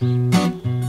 Bye.